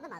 Với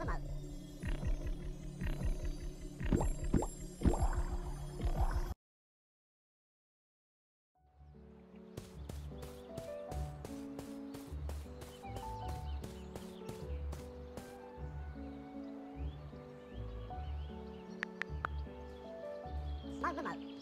Magma. Magma. Magma.